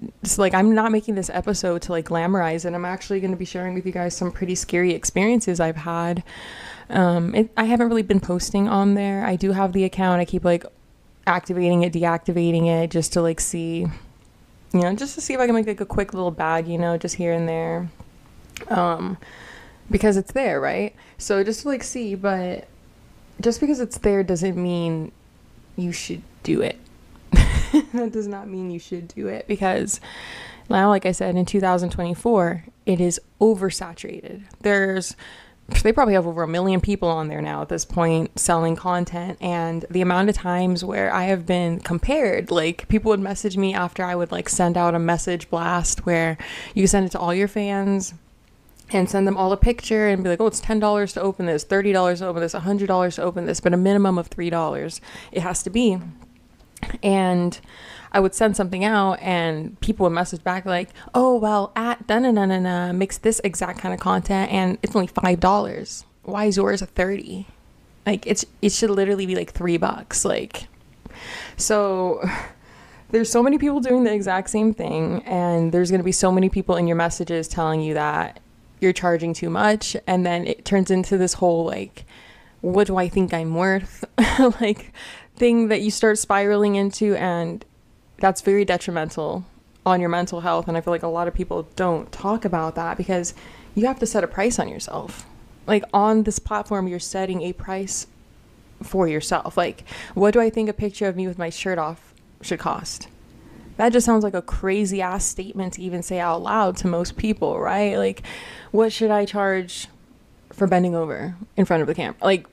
and it's like I'm not making this episode to like glamorize it. I'm actually going to be sharing with you guys some pretty scary experiences I've had. Um, it, I haven't really been posting on there. I do have the account. I keep like activating it, deactivating it, just to like see, you know, just to see if I can make like a quick little bag, you know, just here and there. Um, because it's there, right? So just to like see, but just because it's there doesn't mean you should do it. that does not mean you should do it because now, like I said, in 2024, it is oversaturated. There's they probably have over a million people on there now at this point selling content and the amount of times where i have been compared like people would message me after i would like send out a message blast where you send it to all your fans and send them all a picture and be like, oh, it's $10 to open this, $30 to open this, $100 to open this, but a minimum of $3 it has to be. And I would send something out and people would message back like, oh, well, at da na na na na makes this exact kind of content and it's only $5. Why is yours a 30 Like, it's it should literally be like three bucks. Like, so there's so many people doing the exact same thing and there's going to be so many people in your messages telling you that you're charging too much and then it turns into this whole like what do i think i'm worth like thing that you start spiraling into and that's very detrimental on your mental health and i feel like a lot of people don't talk about that because you have to set a price on yourself like on this platform you're setting a price for yourself like what do i think a picture of me with my shirt off should cost that just sounds like a crazy ass statement to even say out loud to most people, right? Like, what should I charge for bending over in front of the camera? Like,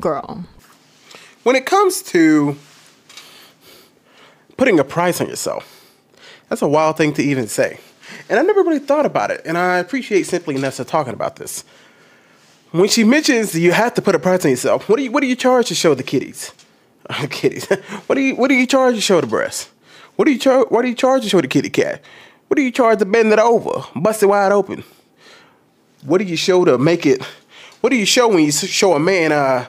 girl. When it comes to putting a price on yourself, that's a wild thing to even say. And I never really thought about it. And I appreciate Simply Nessa talking about this. When she mentions you have to put a price on yourself, what do you what do you charge to show the kitties? kitties. what do you what do you charge to show the breasts? What do you charge? What do you charge to show the kitty cat? What do you charge to bend it over, bust it wide open? What do you show to make it? What do you show when you show a man uh,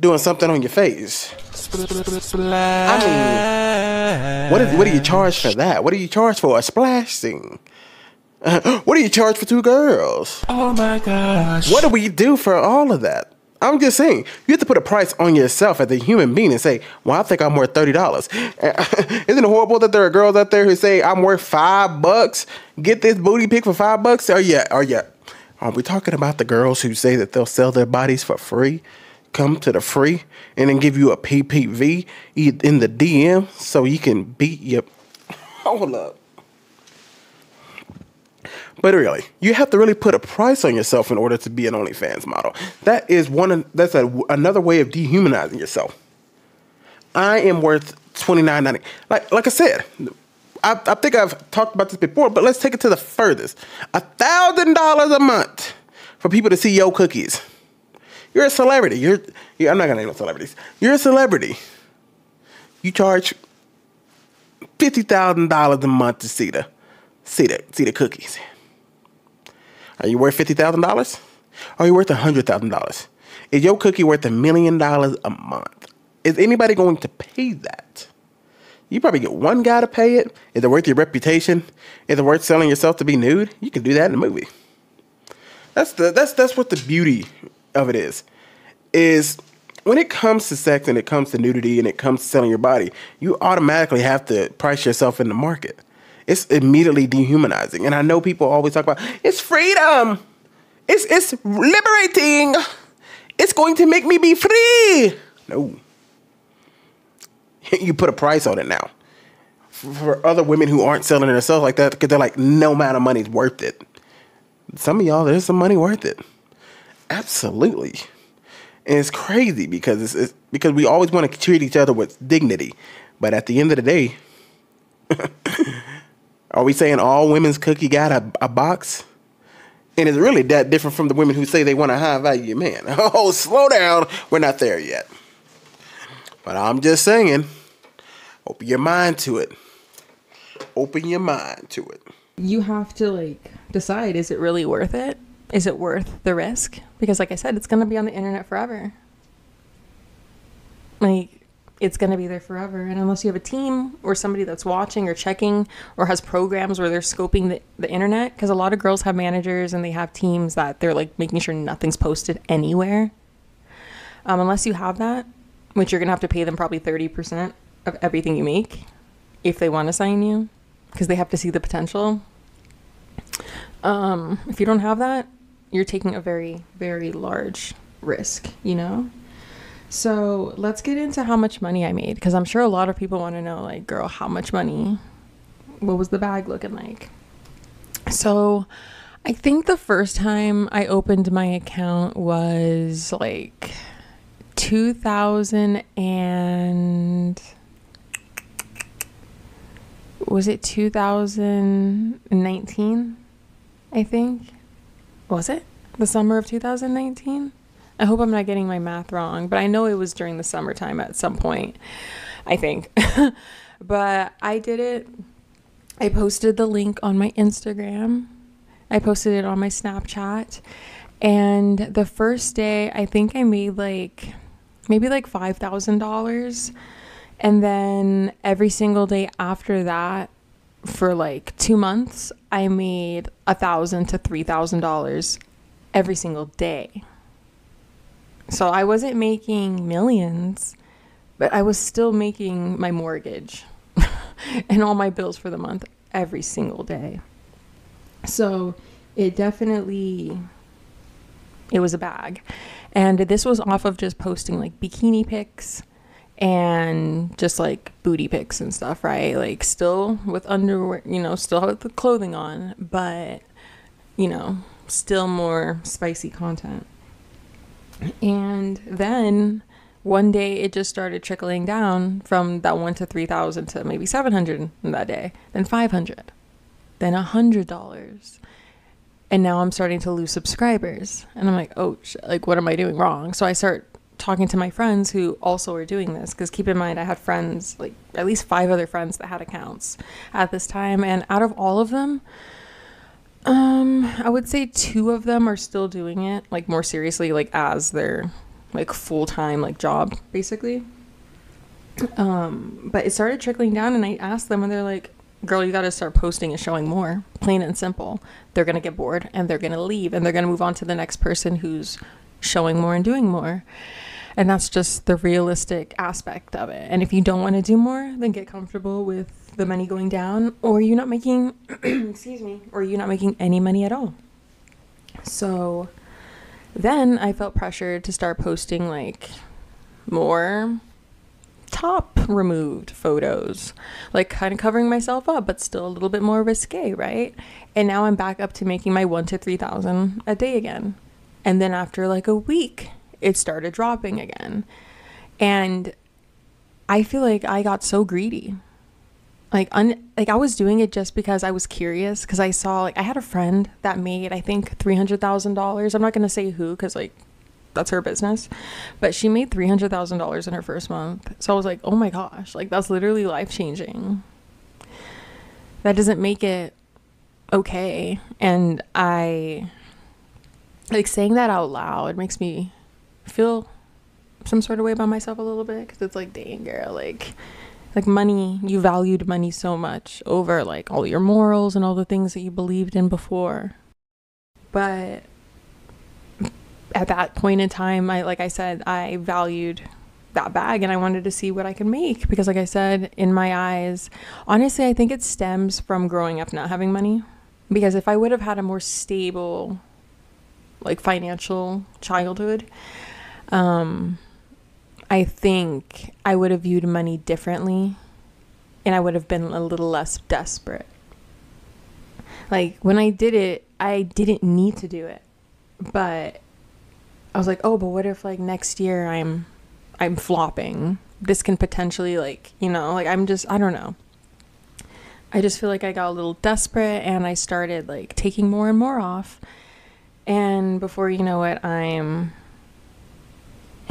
doing something on your face? I mean, what, is, what do you charge for that? What do you charge for a splash scene? What do you charge for two girls? Oh my gosh. What do we do for all of that? I'm just saying, you have to put a price on yourself as a human being and say, well, I think I'm worth $30. Isn't it horrible that there are girls out there who say, I'm worth five bucks? Get this booty pic for five bucks? Or yeah, or yeah. Are we talking about the girls who say that they'll sell their bodies for free? Come to the free and then give you a PPV in the DM so you can beat your. Hold up. But really, you have to really put a price on yourself in order to be an OnlyFans model. That is one. That's a, another way of dehumanizing yourself. I am worth twenty nine ninety. Like like I said, I, I think I've talked about this before, but let's take it to the furthest. A thousand dollars a month for people to see your cookies. You're a celebrity. You're, I'm not gonna name no celebrities. You're a celebrity. You charge fifty thousand dollars a month to see the see the see the cookies. Are you worth fifty thousand dollars? Are you worth hundred thousand dollars? Is your cookie worth a million dollars a month? Is anybody going to pay that? You probably get one guy to pay it. Is it worth your reputation? Is it worth selling yourself to be nude? You can do that in a movie. That's the that's that's what the beauty of it is. Is when it comes to sex and it comes to nudity and it comes to selling your body, you automatically have to price yourself in the market it's immediately dehumanizing. And I know people always talk about it's freedom. It's it's liberating. It's going to make me be free. No. you put a price on it now. For other women who aren't selling themselves like that, because they're like, no amount of money is worth it. Some of y'all, there's some money worth it. Absolutely. And it's crazy because it's, it's because we always want to treat each other with dignity. But at the end of the day, Are we saying all women's cookie got a, a box? And it's really that different from the women who say they want a high value man. Oh, slow down. We're not there yet. But I'm just saying, open your mind to it. Open your mind to it. You have to like decide is it really worth it? Is it worth the risk? Because like I said, it's going to be on the internet forever. Like it's going to be there forever. And unless you have a team or somebody that's watching or checking or has programs where they're scoping the, the internet, because a lot of girls have managers and they have teams that they're like making sure nothing's posted anywhere. Um, unless you have that, which you're going to have to pay them probably 30% of everything you make if they want to sign you, because they have to see the potential. Um, if you don't have that, you're taking a very, very large risk, you know? So let's get into how much money I made because I'm sure a lot of people want to know, like, girl, how much money? What was the bag looking like? So I think the first time I opened my account was like 2000 and was it 2019? I think. Was it? The summer of 2019? I hope I'm not getting my math wrong, but I know it was during the summertime at some point. I think. but I did it. I posted the link on my Instagram. I posted it on my Snapchat. And the first day, I think I made like maybe like $5,000. And then every single day after that, for like two months, I made a thousand to three thousand dollars every single day. So I wasn't making millions, but I was still making my mortgage and all my bills for the month every single day. So it definitely it was a bag. And this was off of just posting like bikini pics and just like booty pics and stuff, right? Like still with underwear, you know, still with the clothing on, but you know, still more spicy content. And then one day it just started trickling down from that one to 3000 to maybe 700 in that day then 500 then a hundred dollars and now i'm starting to lose subscribers and i'm like oh like what am i doing wrong so i start talking to my friends who also are doing this because keep in mind i had friends like at least five other friends that had accounts at this time and out of all of them um, I would say two of them are still doing it, like more seriously, like as their like full time like job, basically. Um, but it started trickling down, and I asked them, and they're like, "Girl, you got to start posting and showing more, plain and simple." They're gonna get bored, and they're gonna leave, and they're gonna move on to the next person who's showing more and doing more. And that's just the realistic aspect of it. And if you don't want to do more, then get comfortable with the money going down or you're not making excuse me or you're not making any money at all. So then i felt pressured to start posting like more top removed photos. Like kind of covering myself up but still a little bit more risque right? And now i'm back up to making my one to three thousand a day again. And then after like a week it started dropping again and i feel like i got so greedy like un like I was doing it just because I was curious because I saw like I had a friend that made I think three hundred thousand dollars. I'm not gonna say who because like that's her business, but she made three hundred thousand dollars in her first month. So I was like, oh my gosh, like that's literally life changing. That doesn't make it okay, and I like saying that out loud makes me feel some sort of way about myself a little bit because it's like, dang girl, like like money you valued money so much over like all your morals and all the things that you believed in before. But at that point in time i like i said i valued that bag and i wanted to see what i could make because like i said in my eyes honestly i think it stems from growing up not having money. Because if i would have had a more stable like financial childhood um I think I would have viewed money differently and I would have been a little less desperate. Like when I did it, I didn't need to do it. But I was like, "Oh, but what if like next year I'm I'm flopping? This can potentially like, you know, like I'm just I don't know. I just feel like I got a little desperate and I started like taking more and more off. And before you know it, I'm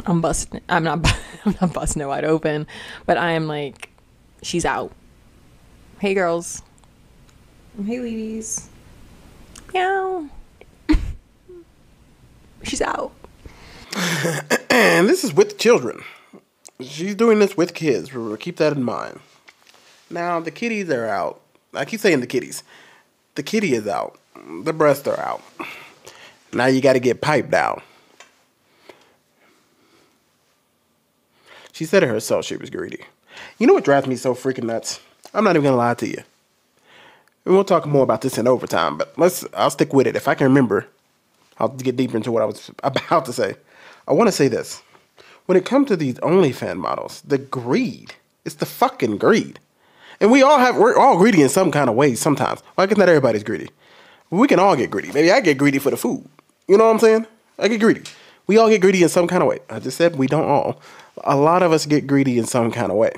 I'm busting. I'm not. I'm not busting it wide open, but I am like, she's out. Hey girls. Hey ladies. Meow. she's out. and this is with children. she's doing this with kids. Remember, keep that in mind. Now the kitties are out. I keep saying the kitties. The kitty is out. The breasts are out. Now you got to get piped out. She said it herself. She was greedy. You know what drives me so freaking nuts? I'm not even gonna lie to you. And we'll talk more about this in overtime, but let's. I'll stick with it if I can remember. I'll get deeper into what I was about to say. I want to say this. When it comes to these OnlyFans models, the greed, it's the fucking greed. And we all have, we're all greedy in some kind of way sometimes. Well, I guess not everybody's greedy. We can all get greedy. Maybe I get greedy for the food. You know what I'm saying? I get greedy. We all get greedy in some kind of way. I just said we don't all. A lot of us get greedy in some kind of way.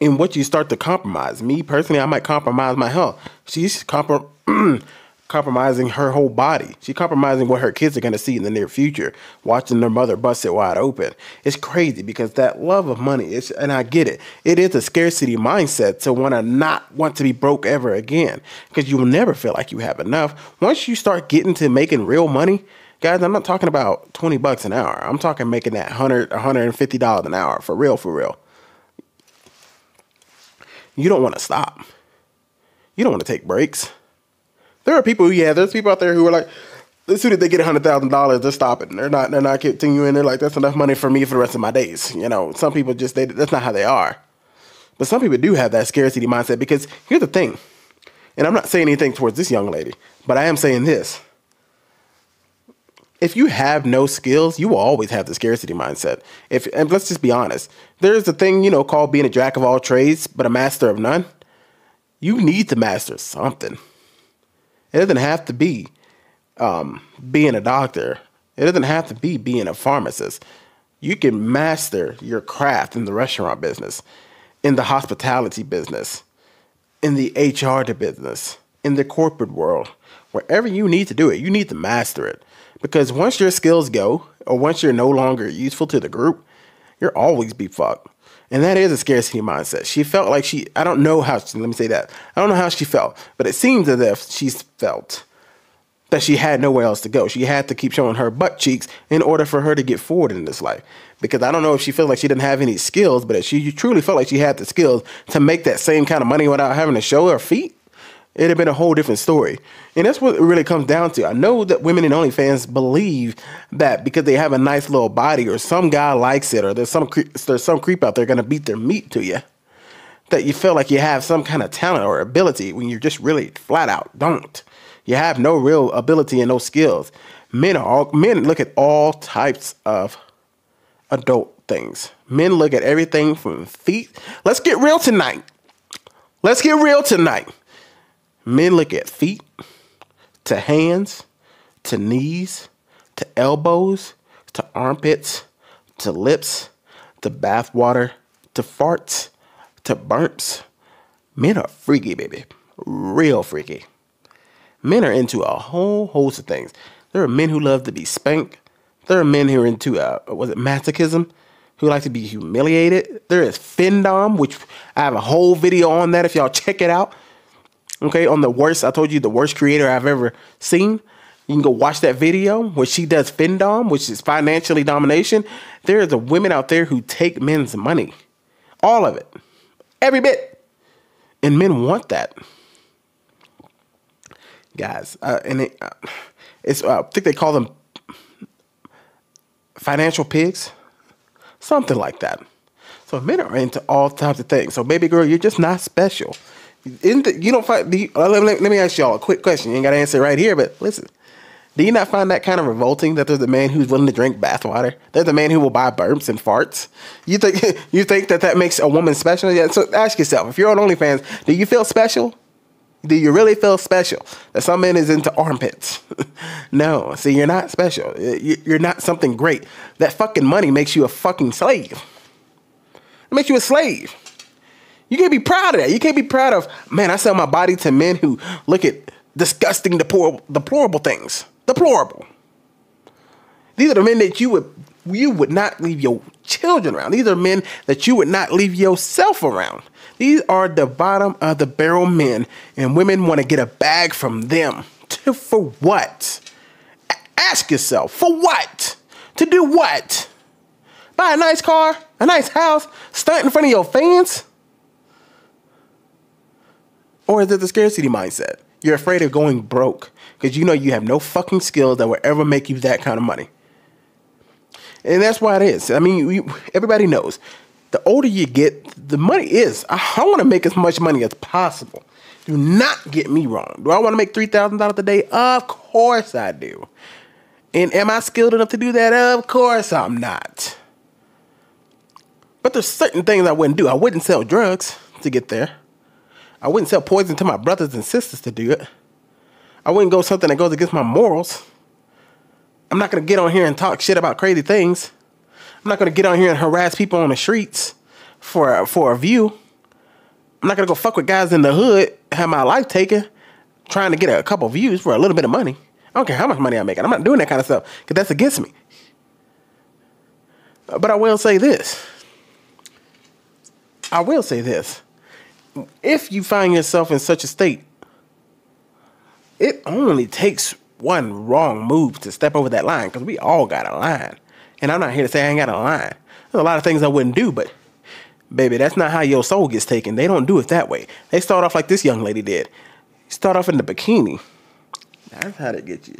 And what you start to compromise. Me personally, I might compromise my health. She's comprom- compromising her whole body. She's compromising what her kids are going to see in the near future, watching their mother bust it wide open. It's crazy because that love of money is, and I get it, it is a scarcity mindset to want to not want to be broke ever again because you will never feel like you have enough. Once you start getting to making real money, guys, I'm not talking about 20 bucks an hour. I'm talking making that 100 $150 an hour for real, for real. You don't want to stop. You don't want to take breaks. There are people, who, yeah, there's people out there who are like, as soon as they get hundred thousand dollars, they're stopping. They're not. They're not continuing. They're like, that's enough money for me for the rest of my days. You know, some people just they, that's not how they are. But some people do have that scarcity mindset because here's the thing, and I'm not saying anything towards this young lady, but I am saying this. If you have no skills, you will always have the scarcity mindset. If and let's just be honest, there's a thing you know called being a jack of all trades but a master of none. You need to master something. It doesn't have to be um, being a doctor. It doesn't have to be being a pharmacist. You can master your craft in the restaurant business, in the hospitality business, in the HR business, in the corporate world. Wherever you need to do it, you need to master it. Because once your skills go, or once you're no longer useful to the group, you'll always be fucked. And that is a scarcity mindset. She felt like she, I don't know how, she, let me say that. I don't know how she felt, but it seems as if she's felt that she had nowhere else to go. She had to keep showing her butt cheeks in order for her to get forward in this life. Because I don't know if she felt like she didn't have any skills, but if she truly felt like she had the skills to make that same kind of money without having to show her feet, it'd have been a whole different story. And that's what it really comes down to. I know that women in OnlyFans believe that because they have a nice little body or some guy likes it or there's some cre- there's some creep out there going to beat their meat to you, that you feel like you have some kind of talent or ability when you're just really flat out don't. You have no real ability and no skills. Men are all, men look at all types of adult things. Men look at everything from feet. Let's get real tonight. Let's get real tonight. Men look at feet to hands, to knees, to elbows, to armpits, to lips, to bathwater, to farts, to burps. Men are freaky, baby. Real freaky. Men are into a whole host of things. There are men who love to be spanked. There are men who are into, uh, was it masochism? Who like to be humiliated. There is Findom, which I have a whole video on that if y'all check it out. Okay, on the worst, I told you the worst creator I've ever seen. You can go watch that video where she does Findom, which is financially domination. There is a women out there who take men's money, all of it, every bit, and men want that, guys. Uh, and it, uh, it's uh, I think they call them financial pigs, something like that. So men are into all types of things. So baby girl, you're just not special. The, you don't find. You, let, let, let, me ask y'all a quick question. You ain't got to answer right here, but listen. Do you not find that kind of revolting that there's a man who's willing to drink bathwater? There's a man who will buy burps and farts. You think you think that that makes a woman special? Yeah. So ask yourself: If you're on OnlyFans, do you feel special? Do you really feel special? That some man is into armpits? no. See, you're not special. You're not something great. That fucking money makes you a fucking slave. It makes you a slave. You can't be proud of that. You can't be proud of, man, I sell my body to men who look at disgusting, deplorable, deplorable things. Deplorable. These are the men that you would you would not leave your children around. These are men that you would not leave yourself around. These are the bottom of the barrel men, and women want to get a bag from them. To, for what? Ask yourself, for what? To do what? buy a nice car, a nice house, stunt in front of your fans? Or is it the scarcity mindset? You're afraid of going broke because you know you have no fucking skills that will ever make you that kind of money. And that's why it is. I mean, you, everybody knows the older you get, the money is. I, I want to make as much money as possible. Do not get me wrong. Do I want to make $3,000 a day? Of course I do. And am I skilled enough to do that? Of course I'm not. But there's certain things I wouldn't do. I wouldn't sell drugs to get there. I wouldn't sell poison to my brothers and sisters to do it. I wouldn't go something that goes against my morals. I'm not gonna get on here and talk shit about crazy things. I'm not gonna get on here and harass people on the streets for for a view. I'm not gonna go fuck with guys in the hood, have my life taken, trying to get a couple views for a little bit of money. I don't care how much money I'm making. I'm not doing that kind of stuff because that's against me. But I will say this. I will say this. If you find yourself in such a state, it only takes one wrong move to step over that line because we all got a line. And I'm not here to say I ain't got a line. There's a lot of things I wouldn't do, but baby, that's not how your soul gets taken. They don't do it that way. They start off like this young lady did. Start off in the bikini. That's how to get you.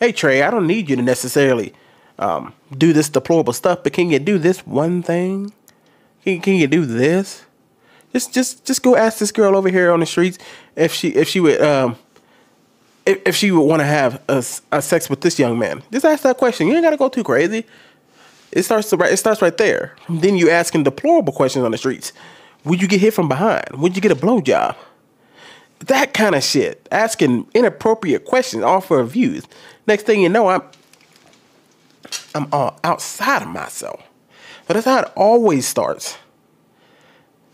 Hey Trey, I don't need you to necessarily um, do this deplorable stuff, but can you do this one thing? Can, can you do this? Just just just go ask this girl over here on the streets if she if she would um if, if she would want to have a, a sex with this young man. Just ask that question. You ain't gotta go too crazy. It starts to, it starts right there. Then you asking deplorable questions on the streets. Would you get hit from behind? Would you get a blowjob? That kind of shit. Asking inappropriate questions, all for views. Next thing you know, I'm I'm all outside of myself. But that's how it always starts.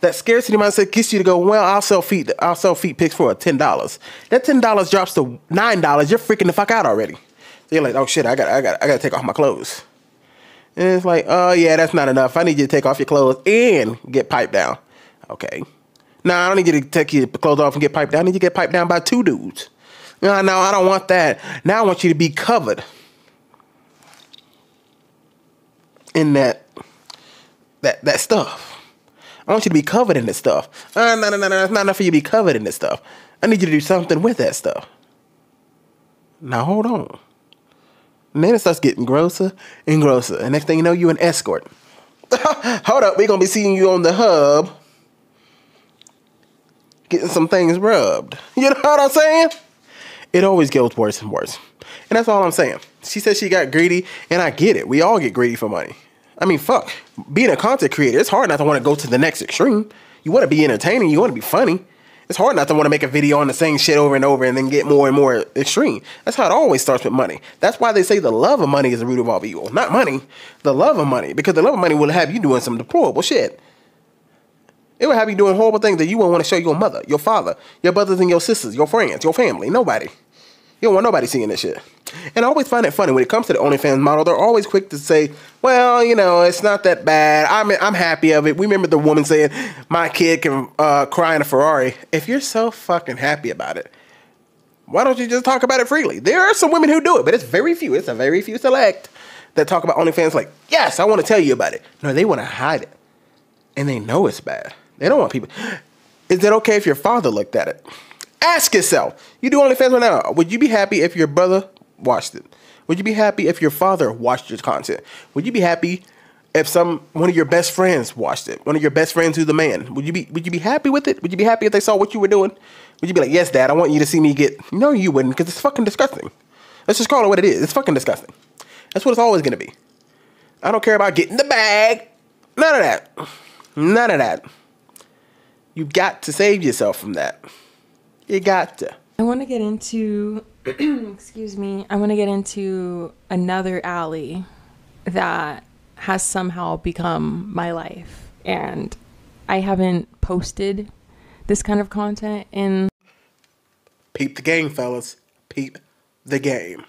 That scarcity mindset gets you to go, well, I'll sell feet, I'll sell feet pics for ten dollars. That ten dollars drops to nine dollars. You're freaking the fuck out already. So you're like, oh shit, I got, I got, I got to take off my clothes. And it's like, oh yeah, that's not enough. I need you to take off your clothes and get piped down. Okay. Now I don't need you to take your clothes off and get piped down. I need you to get piped down by two dudes. No, no, I don't want that. Now I want you to be covered in that that that stuff. I want you to be covered in this stuff. Uh, no, no, no, no, it's not enough for you to be covered in this stuff. I need you to do something with that stuff. Now hold on. And then it starts getting grosser and grosser. And next thing you know, you're an escort. hold up, we're gonna be seeing you on the hub getting some things rubbed. You know what I'm saying? It always goes worse and worse. And that's all I'm saying. She said she got greedy, and I get it. We all get greedy for money. I mean, fuck. Being a content creator, it's hard not to want to go to the next extreme. You want to be entertaining, you want to be funny. It's hard not to want to make a video on the same shit over and over and then get more and more extreme. That's how it always starts with money. That's why they say the love of money is the root of all evil. Not money, the love of money. Because the love of money will have you doing some deplorable shit. It will have you doing horrible things that you won't want to show your mother, your father, your brothers and your sisters, your friends, your family, nobody. You don't want nobody seeing this shit. And I always find it funny when it comes to the OnlyFans model. They're always quick to say, "Well, you know, it's not that bad. I'm I'm happy of it." We remember the woman saying, "My kid can uh, cry in a Ferrari." If you're so fucking happy about it, why don't you just talk about it freely? There are some women who do it, but it's very few. It's a very few select that talk about OnlyFans like, "Yes, I want to tell you about it." No, they want to hide it, and they know it's bad. They don't want people. Is it okay if your father looked at it? Ask yourself. You do OnlyFans right now. Would you be happy if your brother watched it? Would you be happy if your father watched your content? Would you be happy if some one of your best friends watched it? One of your best friends who's the man. Would you be would you be happy with it? Would you be happy if they saw what you were doing? Would you be like, yes, dad, I want you to see me get No, you wouldn't, because it's fucking disgusting. Let's just call it what it is. It's fucking disgusting. That's what it's always gonna be. I don't care about getting the bag. None of that. None of that. You've got to save yourself from that. You got to. I want to get into, excuse me, I want to get into another alley that has somehow become my life. And I haven't posted this kind of content in. Peep the game, fellas. Peep the game.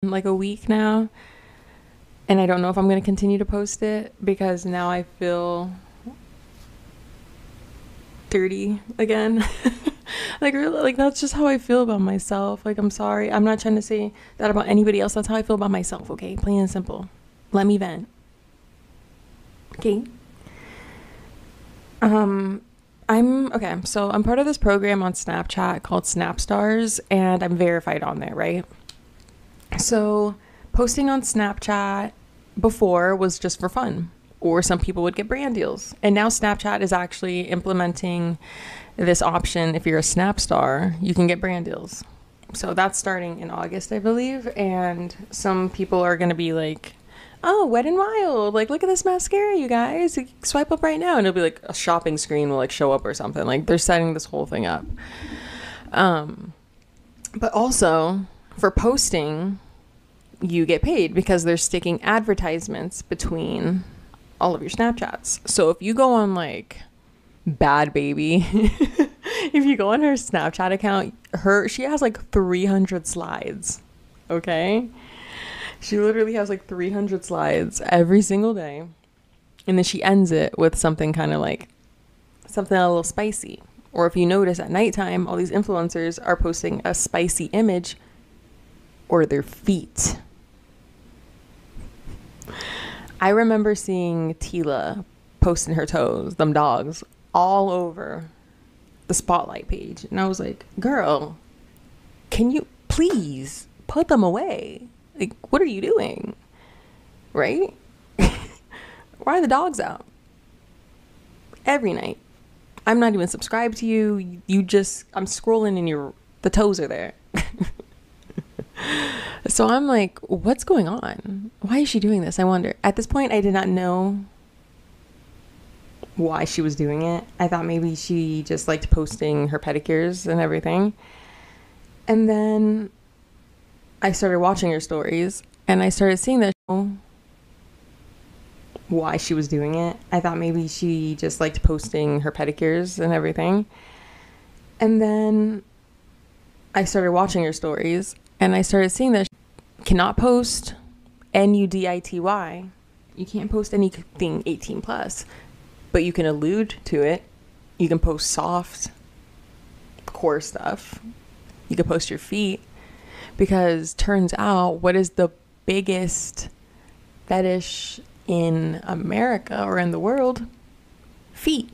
Like a week now. And I don't know if I'm going to continue to post it because now I feel dirty again. like really, like that's just how I feel about myself. Like I'm sorry. I'm not trying to say that about anybody else. That's how I feel about myself, okay? Plain and simple. let me vent. Okay. Um, I'm okay. So I'm part of this program on Snapchat called Snapstars, and I'm verified on there, right? So posting on Snapchat before was just for fun, or some people would get brand deals. And now Snapchat is actually implementing this option. If you're a Snap star, you can get brand deals. So that's starting in August, I believe. And some people are going to be like, oh, Wet and Wild. Like, look at this mascara, you guys. Swipe up right now. And it'll be like a shopping screen will like show up or something. Like, they're setting this whole thing up. Um, but also for posting, you get paid because they're sticking advertisements between all of your Snapchats. So if you go on like Bhad Bhabie, if you go on her Snapchat account, her she has like 300 slides. Okay? She literally has like 300 slides every single day. And then she ends it with something kind of like something a little spicy. Or if you notice at nighttime, all these influencers are posting a spicy image or their feet. I remember seeing Tila posting her toes, them dogs, all over the spotlight page. And I was like, girl, can you please put them away? Like, what are you doing? Right? Why are the dogs out? Every night. I'm not even subscribed to you. You just, I'm scrolling and your, the toes are there. so I'm like, what's going on? Why is she doing this? I wonder. At this point, I did not know why she was doing it. I thought maybe she just liked posting her pedicures and everything. And then I started watching her stories and I started seeing that why she was doing it. I thought maybe she just liked posting her pedicures and everything. And then I started watching her stories and I started seeing that cannot post N U D I T Y. You can't post anything 18 plus, but you can allude to it. You can post soft, core stuff. You can post your feet because turns out what is the biggest fetish in America or in the world? Feet.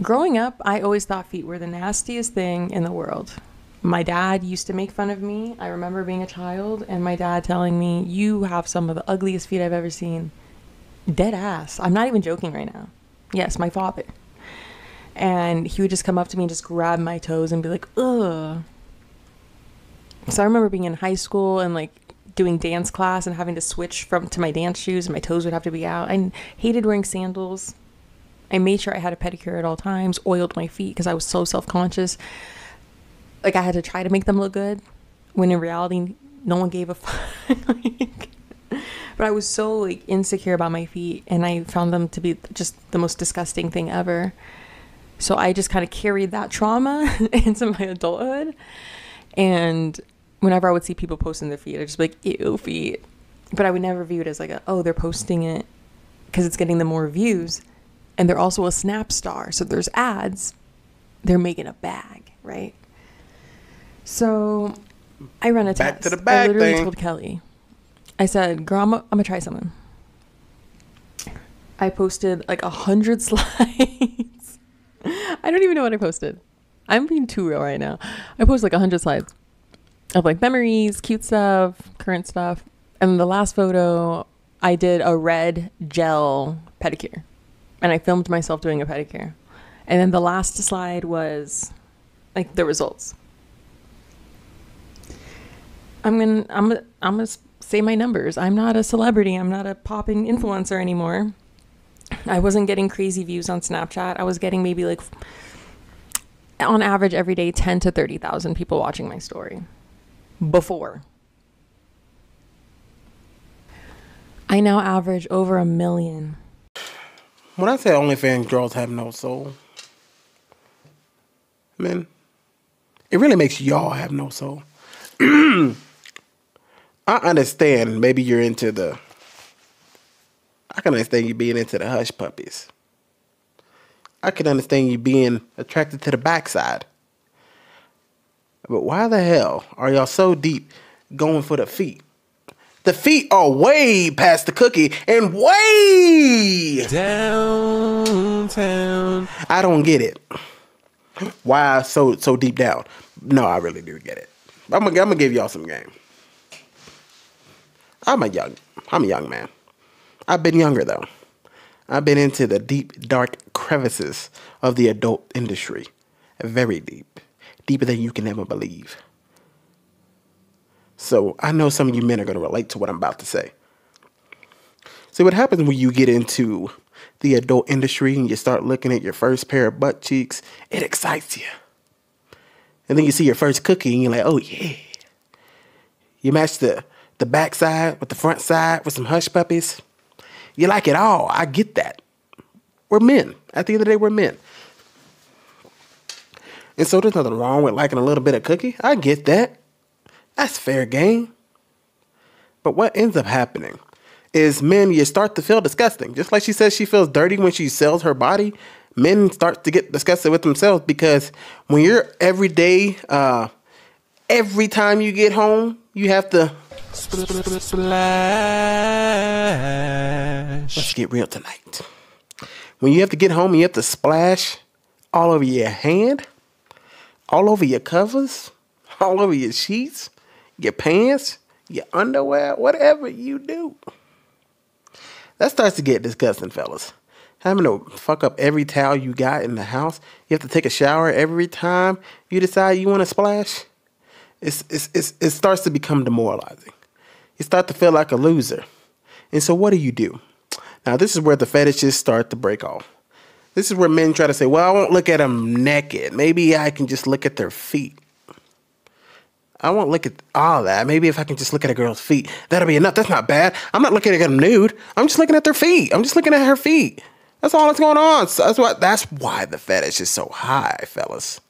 Growing up, I always thought feet were the nastiest thing in the world. My dad used to make fun of me. I remember being a child and my dad telling me, You have some of the ugliest feet I've ever seen. Dead ass. I'm not even joking right now. Yes, my father. And he would just come up to me and just grab my toes and be like, Ugh. So I remember being in high school and like doing dance class and having to switch from to my dance shoes and my toes would have to be out. I hated wearing sandals. I made sure I had a pedicure at all times, oiled my feet because I was so self-conscious. Like I had to try to make them look good when in reality no one gave a fuck. like, but I was so like insecure about my feet and I found them to be just the most disgusting thing ever. So I just kind of carried that trauma into my adulthood. And whenever I would see people posting their feet, I'd just be like, ew, feet. But I would never view it as like, a, oh, they're posting it because it's getting them more views. And they're also a snap star. So there's ads. They're making a bag, right? So I run a Back test. to the bag I literally thing. told Kelly, I said, girl, I'm, to try something. I posted like a hundred slides. I don't even know what I posted. I'm being too real right now. I posted like a hundred slides of like memories, cute stuff, current stuff. And the last photo, I did a red gel pedicure. And I filmed myself doing a pedicure. And then the last slide was like the results. I'm gonna I'm I'm gonna say my numbers. I'm not a celebrity. I'm not a popping influencer anymore. I wasn't getting crazy views on Snapchat. I was getting maybe like on average every day 10 to 30,000 people watching my story before. I now average over a million. When I say OnlyFans girls have no soul, man, it really makes y'all have no soul. I understand. Maybe you're into the. I can understand you being into the hush puppies. I can understand you being attracted to the backside. But why the hell are y'all so deep going for the feet? The feet are way past the cookie and way downtown. I don't get it. Why so so deep down? No, I really do get it. I'm gonna, I'm gonna give y'all some game. I'm a young I'm a young man. I've been younger though. I've been into the deep dark crevices of the adult industry. Very deep. Deeper than you can ever believe. So I know some of you men are gonna relate to what I'm about to say. See what happens when you get into the adult industry and you start looking at your first pair of butt cheeks, it excites you. And then you see your first cookie and you're like, oh yeah. You match the, the back side with the front side with some hush puppies. You like it all. I get that. We're men. At the end of the day, we're men. And so there's nothing wrong with liking a little bit of cookie. I get that. That's fair game. But what ends up happening is men, you start to feel disgusting. Just like she says she feels dirty when she sells her body, men start to get disgusted with themselves because when you're every day, uh, every time you get home, you have to. Splash. Let's get real tonight. When you have to get home you have to splash all over your hand, all over your covers, all over your sheets, your pants, your underwear, whatever you do. That starts to get disgusting, fellas. Having to fuck up every towel you got in the house. You have to take a shower every time you decide you want to splash. It's, it's, it's, it starts to become demoralizing. You start to feel like a loser. And so, what do you do? Now, this is where the fetishes start to break off. This is where men try to say, well, I won't look at them naked. Maybe I can just look at their feet. I won't look at all that. Maybe if I can just look at a girl's feet, that'll be enough. That's not bad. I'm not looking at them nude. I'm just looking at their feet. I'm just looking at her feet. That's all that's going on. So that's why that's why the fetish is so high, fellas.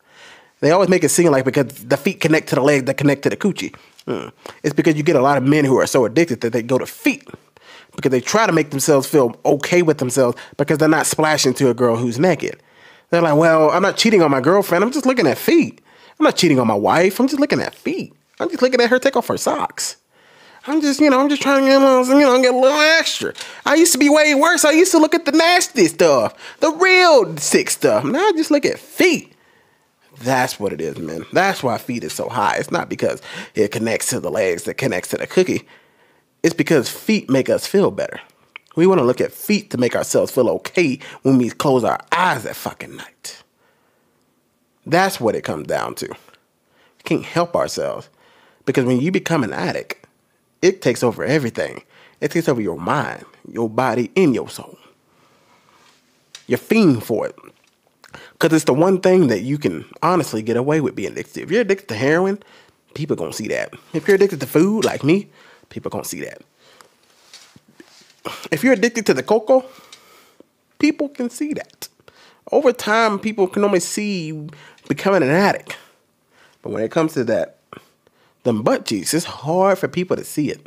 They always make it seem like because the feet connect to the leg that connect to the coochie. Mm. It's because you get a lot of men who are so addicted that they go to feet because they try to make themselves feel okay with themselves because they're not splashing to a girl who's naked. They're like, well, I'm not cheating on my girlfriend. I'm just looking at feet. I'm not cheating on my wife. I'm just looking at feet. I'm just looking at her take off her socks. I'm just, you know, I'm just trying to get a little, you know, get a little extra. I used to be way worse. I used to look at the nasty stuff, the real sick stuff. Now I just look at feet. That's what it is, man. That's why feet is so high. It's not because it connects to the legs that connects to the cookie. It's because feet make us feel better. We want to look at feet to make ourselves feel okay when we close our eyes at fucking night. That's what it comes down to. We can't help ourselves. Because when you become an addict, it takes over everything. It takes over your mind, your body, and your soul. You're fiend for it. Because it's the one thing that you can honestly get away with being addicted. If you're addicted to heroin, people gonna see that. If you're addicted to food, like me, people gonna see that. If you're addicted to the cocoa, people can see that. Over time, people can only see you becoming an addict. But when it comes to that, them butt cheeks, it's hard for people to see it.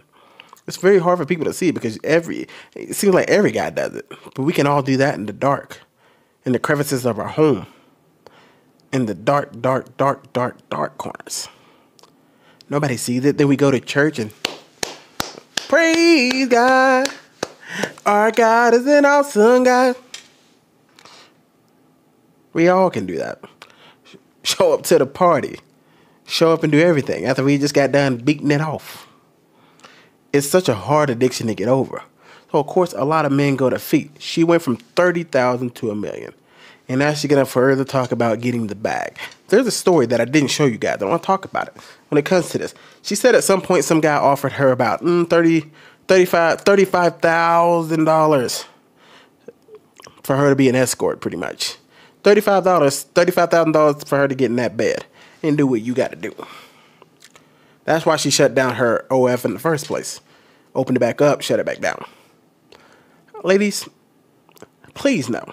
It's very hard for people to see it because every it seems like every guy does it. But we can all do that in the dark, in the crevices of our home, in the dark, dark, dark, dark, dark corners. Nobody sees it. Then we go to church and praise God. Our God is an awesome God. We all can do that. Show up to the party. Show up and do everything after we just got done beating it off. It's such a hard addiction to get over. So of course a lot of men go to feet. She went from thirty thousand to a million. And now she's gonna further talk about getting the bag. There's a story that I didn't show you guys. I want to talk about it when it comes to this. She said at some point some guy offered her about mm, 30 35 $35,000 for her to be an escort, pretty much. $35, $35,000 for her to get in that bed and do what you got to do. That's why she shut down her OF in the first place. Opened it back up, shut it back down. Ladies, please know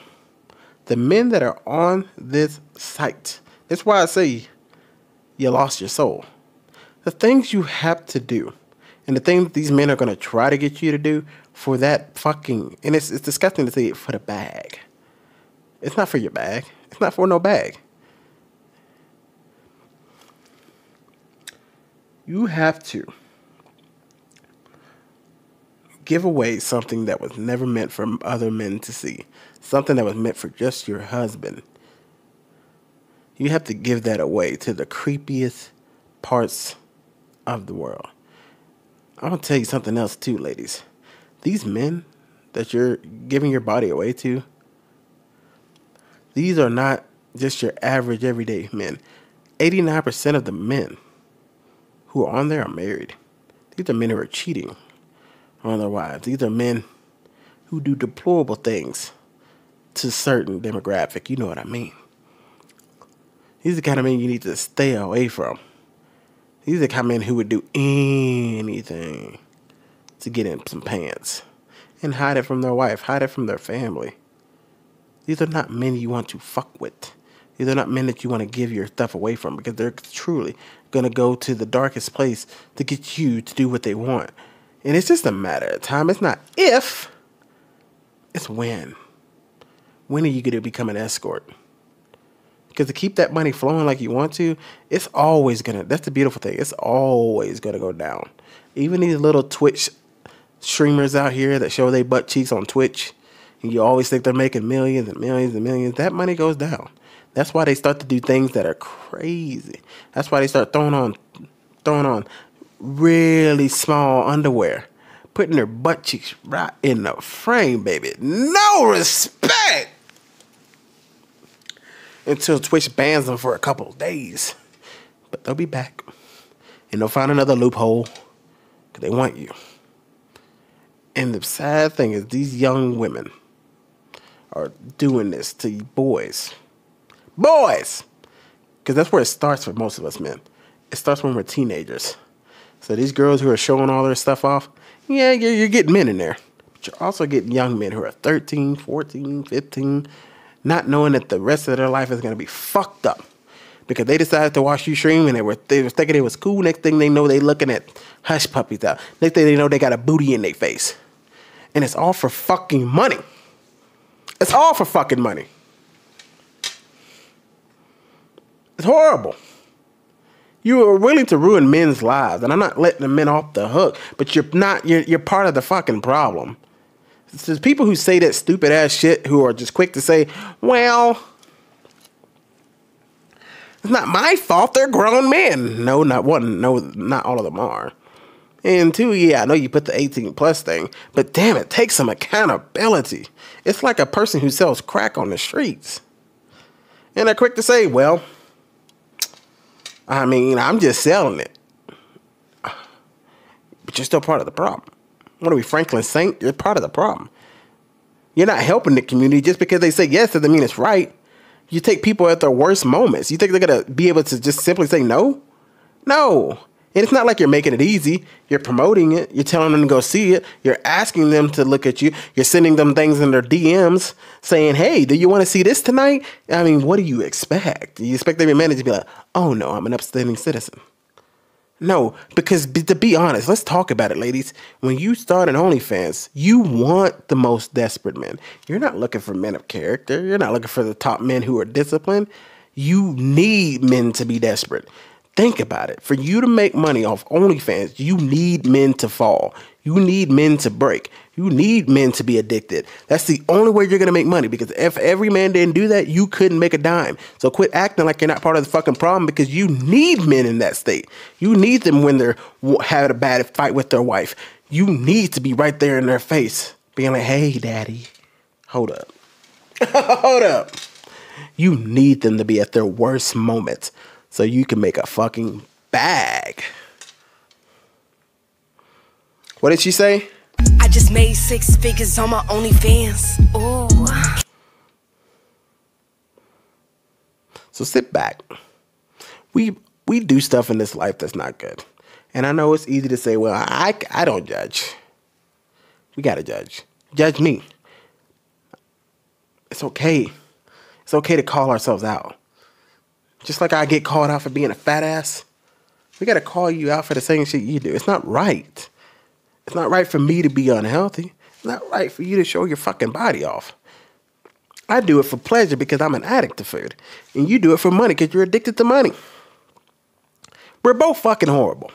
the men that are on this site, that's why I say you lost your soul. The things you have to do and the things these men are going to try to get you to do for that fucking, and it's, it's disgusting to say it, for the bag. It's not for your bag. It's not for no bag. You have to give away something that was never meant for other men to see, something that was meant for just your husband. You have to give that away to the creepiest parts of the world. Gonna tell you something else too, ladies. These men that you're giving your body away to, these are not just your average everyday men. 89% of the men who are on there are married. These are men who are cheating on. These are men who do deplorable things to certain demographic. You know what I mean. These are the kind of men you need to stay away from. These are the kind of men who would do anything to get in some pants and hide it from their wife, hide it from their family. These are not men you want to fuck with. These are not men that you want to give your stuff away from because they're truly going to go to the darkest place to get you to do what they want. And it's just a matter of time. It's not if, it's when. When are you going to become an escort? Because to keep that money flowing like you want to, it's always going to, that's the beautiful thing. It's always going to go down. Even these little Twitch streamers out here that show their butt cheeks on Twitch, and you always think they're making millions and millions and millions, that money goes down. That's why they start to do things that are crazy. That's why they start throwing on throwing on really small underwear, putting their butt cheeks right in the frame, baby. No respect until Twitch bans them for a couple of days. But they'll be back and they'll find another loophole because they want you. And the sad thing is, these young women are doing this to boys. Boys! Because that's where it starts for most of us men. It starts when we're teenagers. So these girls who are showing all their stuff off, yeah, you're, you're getting men in there. But you're also getting young men who are 13, 14, 15, not knowing that the rest of their life is going to be fucked up because they decided to watch you stream and they were they were thinking it was cool. Next thing they know, they looking at hush puppies out. Next thing they know, they got a booty in their face, and it's all for fucking money. It's all for fucking money. It's horrible. You are willing to ruin men's lives, and I'm not letting the men off the hook, but you're not. You're you're part of the fucking problem. There's people who say that stupid ass shit who are just quick to say, "Well." It's not my fault. They're grown men. No, not one. No, not all of them are. And two, yeah, I know you put the 18 plus thing, but damn it, take some accountability. It's like a person who sells crack on the streets. And they're quick to say, well, I mean, I'm just selling it. But you're still part of the problem. What are we, Franklin Saint? You're part of the problem. You're not helping the community just because they say yes doesn't mean it's right. You take people at their worst moments. You think they're gonna be able to just simply say no? No. And it's not like you're making it easy. You're promoting it. You're telling them to go see it. You're asking them to look at you. You're sending them things in their DMs saying, hey, do you want to see this tonight? I mean, what do you expect? You expect every manager to be like, oh no, I'm an upstanding citizen. No, because to be honest, let's talk about it, ladies. When you start an OnlyFans, you want the most desperate men. You're not looking for men of character. You're not looking for the top men who are disciplined. You need men to be desperate. Think about it. For you to make money off OnlyFans, you need men to fall. You need men to break. You need men to be addicted. That's the only way you're going to make money because if every man didn't do that, you couldn't make a dime. So quit acting like you're not part of the fucking problem because you need men in that state. You need them when they're having a bad fight with their wife. You need to be right there in their face, being like, hey, daddy, hold up. hold up. You need them to be at their worst moments so you can make a fucking bag. What did she say? I just made six figures on my OnlyFans. Ooh. So sit back. We we do stuff in this life that's not good. And I know it's easy to say, well, I, I don't judge. We got to judge. Judge me. It's okay. It's okay to call ourselves out. Just like I get called out for being a fat ass, we got to call you out for the same shit you do. It's not right. It's not right for me to be unhealthy. It's not right for you to show your fucking body off. I do it for pleasure because I'm an addict to food. And you do it for money because you're addicted to money. We're both fucking horrible.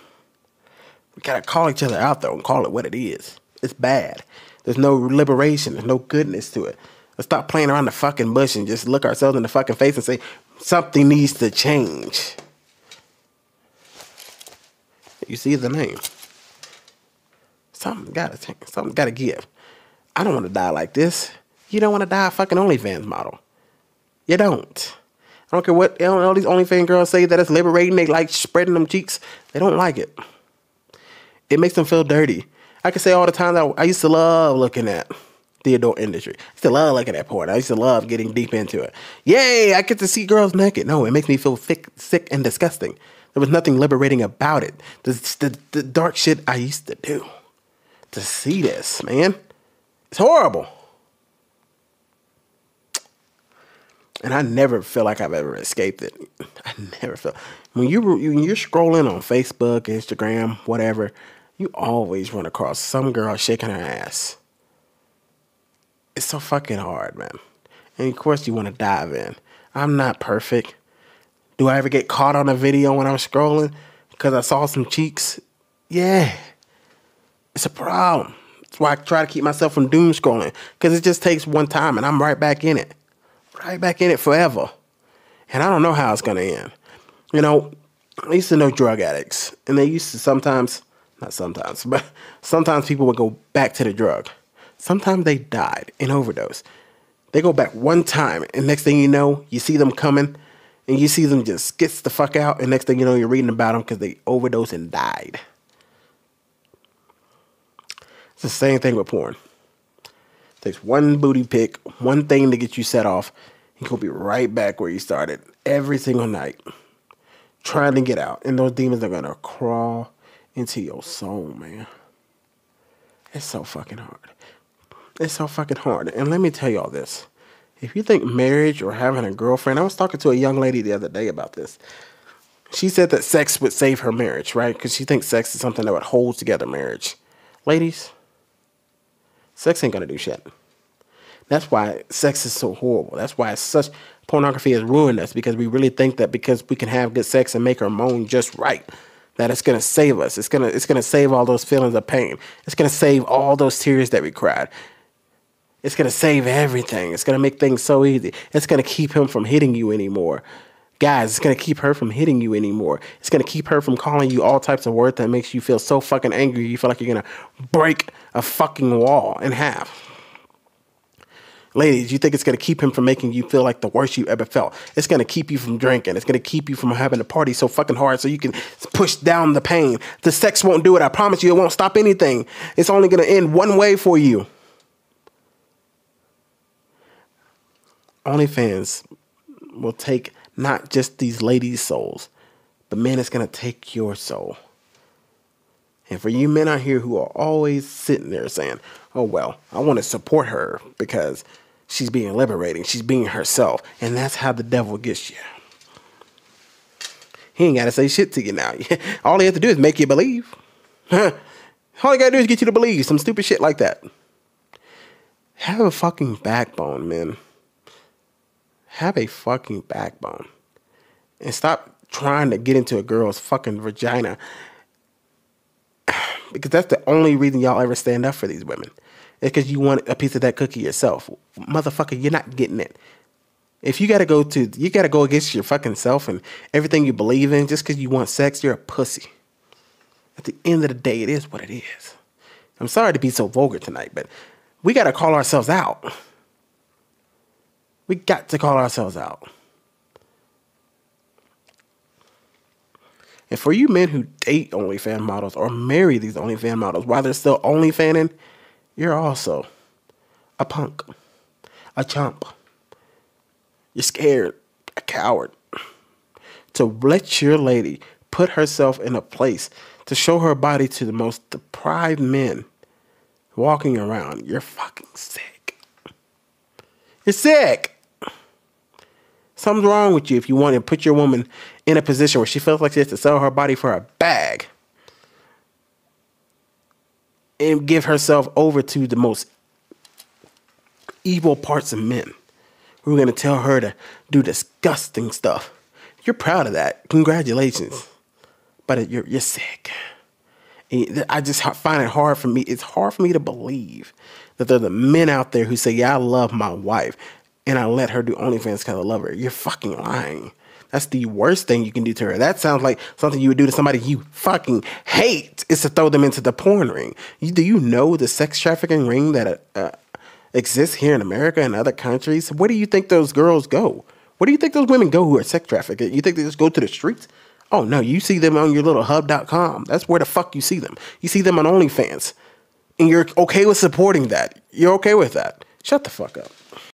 We gotta call each other out though and call it what it is. It's bad. There's no liberation. There's no goodness to it. Let's stop playing around the fucking bush and just look ourselves in the fucking face and say something needs to change. You see the name. Something gotta change. Something gotta give. I don't want to die like this. You don't want to die a fucking OnlyFans model. You don't. I don't care what all these OnlyFans girls say that it's liberating. They like spreading them cheeks. They don't like it. It makes them feel dirty. I can say all the time that I used to love looking at the adult industry. I used to love looking at porn. I used to love getting deep into it. Yay, I get to see girls naked. No, it makes me feel thick, sick and disgusting. There was nothing liberating about it. The, the, the dark shit I used to do. To see this, man. It's horrible. and I never feel like I've ever escaped it. I never feel when you when you're scrolling on Facebook, Instagram, whatever, you always run across some girl shaking her ass. It's so fucking hard, man. And of course, you want to dive in. I'm not perfect. Do I ever get caught on a video when I'm scrolling because I saw some cheeks? Yeah, it's a problem. That's why I try to keep myself from doom scrolling because it just takes one time and I'm right back in it right back in it forever. And I don't know how it's to end. You know, I used to know drug addicts, and they used to sometimes, not sometimes, but sometimes people would go back to the drug. Sometimes they died in overdose. They go back one time, and next thing you know, you see them coming, and you see them just skits the fuck out, and next thing you know, you're reading about them because they overdosed and died. It's the same thing with porn. It Takes one booty pick, one thing to get you set off. And you'll be right back where you started every single night, trying to get out. And those demons are gonna crawl into your soul, man. It's so fucking hard. It's so fucking hard. And let me tell y'all this. If you think marriage or having a girlfriend, I was talking to a young lady the other day about this. She said that sex would save her marriage, right? Because she thinks sex is something that would hold together marriage. Ladies, Sex ain't gonna do shit. That's why sex is so horrible. That's why such pornography has ruined us because we really think that because we can have good sex and make our moan just right, that it's gonna save us. It's gonna it's gonna save all those feelings of pain. It's gonna save all those tears that we cried. It's gonna save everything. It's gonna make things so easy. It's gonna keep him from hitting you anymore. Guys, it's gonna keep her from hitting you anymore. It's gonna keep her from calling you all types of words that makes you feel so fucking angry you feel like you're gonna break a fucking wall in half. Ladies, you think it's gonna keep him from making you feel like the worst you ever felt. It's gonna keep you from drinking. It's gonna keep you from having a party so fucking hard so you can push down the pain. The sex won't do it. I promise you, it won't stop anything. It's only gonna end one way for you. OnlyFans will take not just these ladies' souls, but man, it's gonna take your soul. And for you men out here who are always sitting there saying, oh, well, I want to support her because she's being liberating, she's being herself. And that's how the devil gets you. He ain't got to say shit to you now. All he has to do is make you believe. All he got to do is get you to believe some stupid shit like that. Have a fucking backbone, man have a fucking backbone and stop trying to get into a girl's fucking vagina because that's the only reason y'all ever stand up for these women. It's because you want a piece of that cookie yourself. Motherfucker, you're not getting it. If you gotta go to, you gotta go against your fucking self and everything you believe in just because you want sex, you're a pussy. At the end of the day, it is what it is. I'm sorry to be so vulgar tonight, but we gotta call ourselves out. We got to call ourselves out. And for you men who date OnlyFans models or marry these OnlyFans models while they're still OnlyFanning, you're also a punk, a chump. You're scared, a coward. To let your lady put herself in a place to show her body to the most deprived men walking around, you're fucking sick. You're sick. Something's wrong with you if you want to put your woman in a position where she feels like she has to sell her body for a bag and give herself over to the most evil parts of men We're going to tell her to do disgusting stuff. You're proud of that. Congratulations. But you're, you're sick. I just find it hard for me. It's hard for me to believe that there are the men out there who say, "Yeah, I love my wife, and I let her do OnlyFans because I love her." You're fucking lying. That's the worst thing you can do to her. That sounds like something you would do to somebody you fucking hate. Is to throw them into the porn ring. You, do you know the sex trafficking ring that uh, exists here in America and other countries? Where do you think those girls go? Where do you think those women go who are sex trafficked? You think they just go to the streets? Oh no, you see them on your little hub.com. That's where the fuck you see them. You see them on OnlyFans. And you're okay with supporting that. You're okay with that. Shut the fuck up.